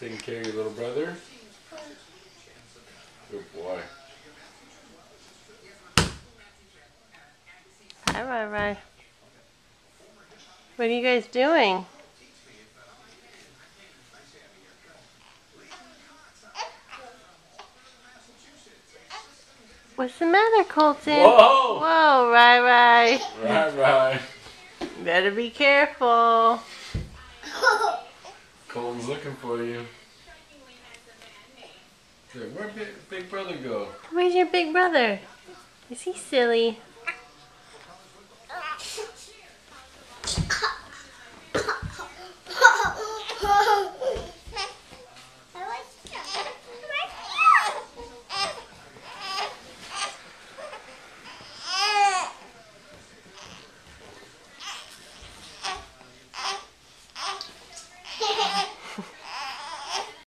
Taking care of your little brother? Good boy. Hi, Ry Ry. What are you guys doing? What's the matter, Colton? Whoa! Whoa, Ry Ry. Right, right. Better be careful. Looking for you. Where'd big brother go? Where's your big brother? Is he silly?